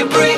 you breathe.